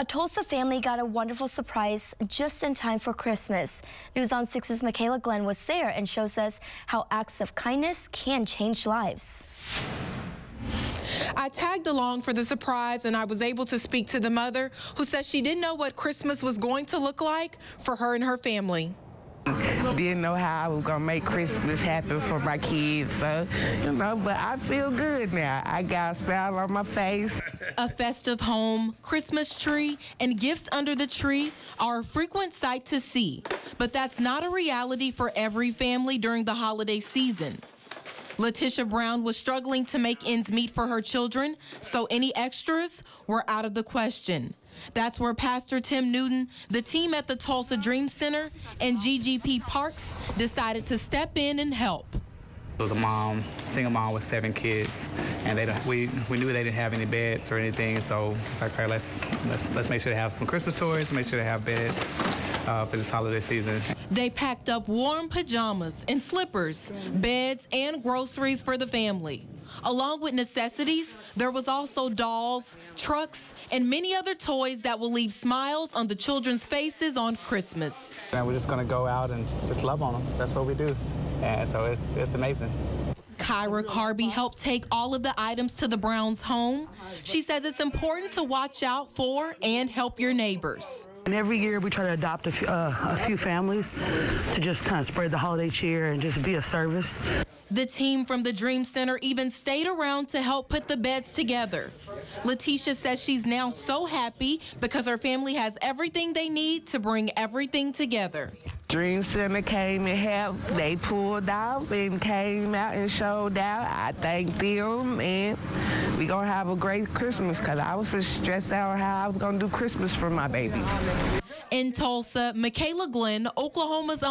A Tulsa family got a wonderful surprise just in time for Christmas. News on 6's Makayla Glenn was there and shows us how acts of kindness can change lives. I tagged along for the surprise and I was able to speak to the mother who says she didn't know what Christmas was going to look like for her and her family. Didn't know how I was gonna make Christmas happen for my kids, so you know. But I feel good now. I got a smile on my face. A festive home, Christmas tree, and gifts under the tree are a frequent sight to see, but that's not a reality for every family during the holiday season. Letitia Brown was struggling to make ends meet for her children, so any extras were out of the question. That's where Pastor Tim Newton, the team at the Tulsa Dream Center, and GGP Parks decided to step in and help. It was a mom, single mom with seven kids, and they we we knew they didn't have any beds or anything, so it's like, okay, let's let's let's make sure they have some Christmas toys, make sure they have beds uh, for this holiday season. They packed up warm pajamas and slippers, beds, and groceries for the family. Along with necessities, there was also dolls, trucks, and many other toys that will leave smiles on the children's faces on Christmas. And we're just gonna go out and just love on them. That's what we do. And so it's, it's amazing. Kyra Carby helped take all of the items to the Browns' home. She says it's important to watch out for and help your neighbors. And every year we try to adopt a few, uh, a few families to just kind of spread the holiday cheer and just be of service. The team from the Dream Center even stayed around to help put the beds together. Letitia says she's now so happy because her family has everything they need to bring everything together. Dream Center came and helped. They pulled off and came out and showed out. I thank them, and we gonna have a great Christmas because I was stressed out how I was gonna do Christmas for my baby. In Tulsa, Makayla Glenn, Oklahoma's own.